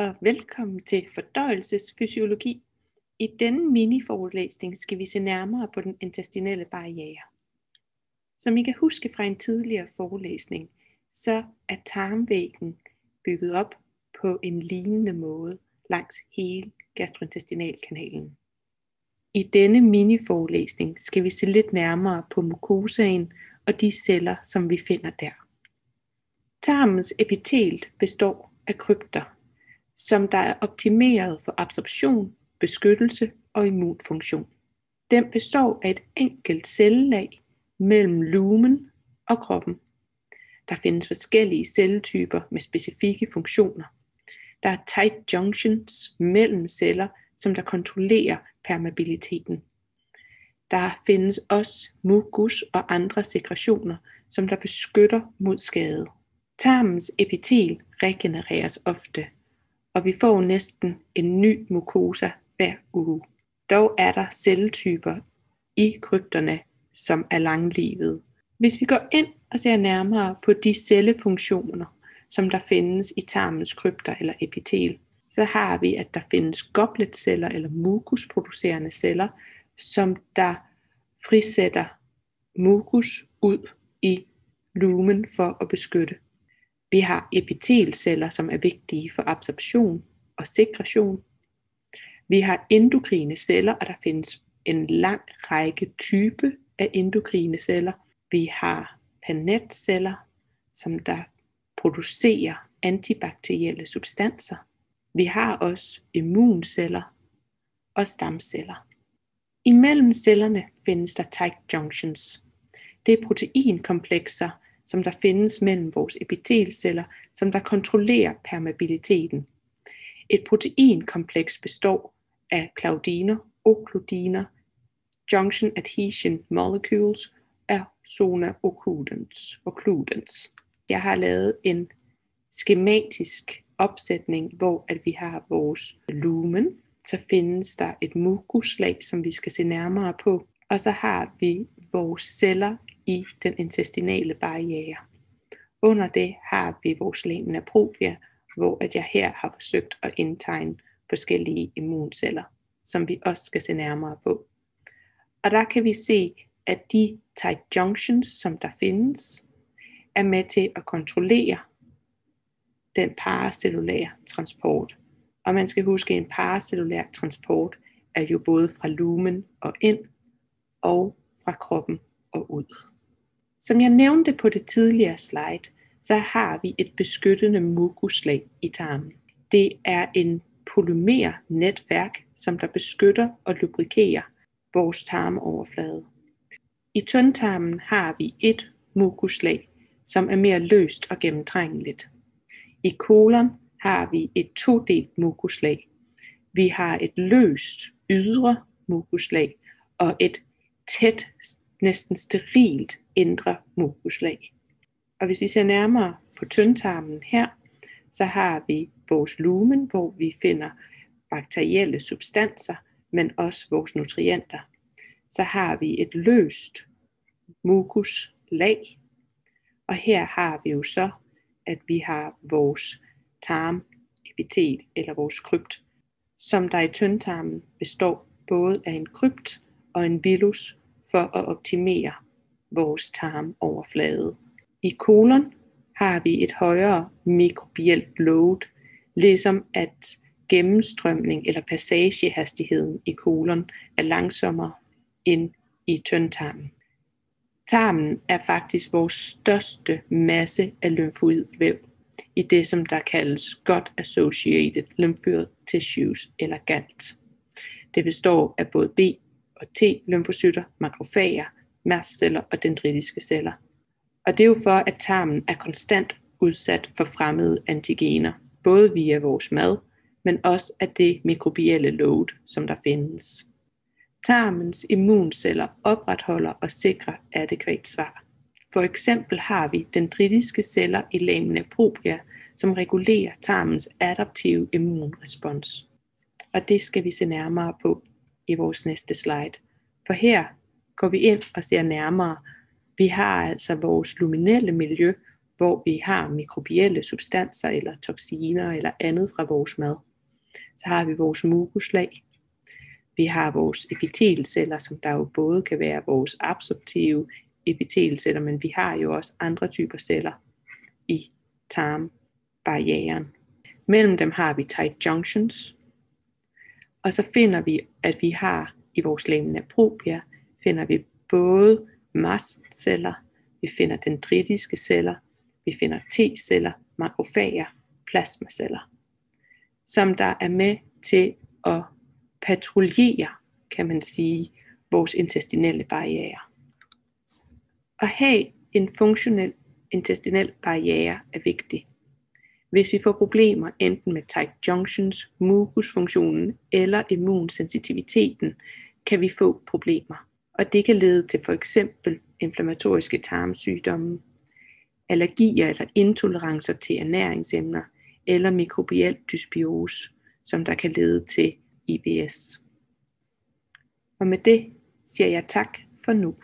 og velkommen til fordøjelsesfysiologi. I denne mini-forelæsning skal vi se nærmere på den intestinelle barriere. Som I kan huske fra en tidligere forelæsning, så er tarmvæggen bygget op på en lignende måde langs hele gastrointestinalkanalen. I denne mini-forelæsning skal vi se lidt nærmere på mukosaen og de celler, som vi finder der. Tarmens epitel består af krypter, som der er optimeret for absorption, beskyttelse og immunfunktion. Den består af et enkelt cellelag mellem lumen og kroppen. Der findes forskellige celletyper med specifikke funktioner. Der er tight junctions mellem celler, som der kontrollerer permeabiliteten. Der findes også mukus og andre sekretioner, som der beskytter mod skade. Tarmens epitel regenereres ofte, og vi får næsten en ny mukosa hver uge. Dog er der celletyper i krypterne, som er langlivede. Hvis vi går ind og ser nærmere på de cellefunktioner, som der findes i tarmens krypter eller epitel, så har vi, at der findes gobletceller eller mukusproducerende celler, som der frisætter mukus ud i lumen for at beskytte. Vi har epitelceller, som er vigtige for absorption og sekretion. Vi har endokrine celler, og der findes en lang række type af endokrine celler. Vi har panetceller, som der producerer antibakterielle substanser. Vi har også immunceller og stamceller. Imellem cellerne findes der tight junctions. Det er proteinkomplekser, som der findes mellem vores epitelceller, som der kontrollerer permeabiliteten. Et proteinkompleks består af claudiner, occludiner, junction adhesion molecules og zona occludens. occludens. Jeg har lavet en skematisk opsætning, hvor at vi har vores lumen, så findes der et mukuslag, som vi skal se nærmere på, og så har vi vores celler i den intestinale barriere. Under det har vi vores lamina propria, hvor at jeg her har forsøgt at indtegne forskellige immunceller, som vi også skal se nærmere på. Og der kan vi se, at de tight junctions, som der findes, er med til at kontrollere den paracellulære transport. Og man skal huske, at en paracellulær transport er jo både fra lumen og ind, og fra kroppen og ud. Som jeg nævnte på det tidligere slide, så har vi et beskyttende mukuslag i tarmen. Det er en polymernetværk, som der beskytter og lubrikerer vores tarmoverflade. I tyndtarmen har vi et mukuslag, som er mere løst og gennemtrængeligt. I kolon har vi et todelt mukuslag. Vi har et løst ydre mukuslag og et tæt, næsten sterilt indre mukuslag. Og hvis vi ser nærmere på tyndtarmen her, så har vi vores lumen, hvor vi finder bakterielle substanser, men også vores nutrienter. Så har vi et løst mukuslag, og her har vi jo så, at vi har vores tarmepitel eller vores krypt, som der i tyndtarmen består både af en krypt og en villus for at optimere vores tarmoverflade. I kolon har vi et højere mikrobielt load, ligesom at gennemstrømning eller passagehastigheden i kolon er langsommere end i tyndtarmen. Tarmen er faktisk vores største masse af lymfoidvæv i det, som der kaldes gut associated lymphoid tissues eller GALT. Det består af både B og T lymfocytter, makrofager, mastceller og dendritiske celler. Og det er jo for, at tarmen er konstant udsat for fremmede antigener, både via vores mad, men også af det mikrobielle load, som der findes. Tarmens immunceller opretholder og sikrer adekvat svar. For eksempel har vi dendritiske celler i lamina propria, som regulerer tarmens adaptive immunrespons. Og det skal vi se nærmere på i vores næste slide. For her går vi ind og ser nærmere. Vi har altså vores luminelle miljø, hvor vi har mikrobielle substanser eller toksiner eller andet fra vores mad. Så har vi vores mukuslag. Vi har vores epitelceller, som der jo både kan være vores absorptive epitelceller, men vi har jo også andre typer celler i tarmbarrieren. Mellem dem har vi tight junctions, og så finder vi, at vi har i vores lamina propria, finder vi både mastceller, vi finder dendritiske celler, vi finder T-celler, makrofager, plasmaceller, som der er med til at patruljere, kan man sige, vores intestinelle barriere. At have en funktionel intestinel barriere er vigtig. Hvis vi får problemer enten med tight junctions, mucusfunktionen eller immunsensitiviteten, kan vi få problemer. Og det kan lede til for eksempel inflammatoriske tarmsygdomme, allergier eller intolerancer til ernæringsemner eller mikrobiel dysbiose, som der kan lede til IBS. Og med det siger jeg tak for nu.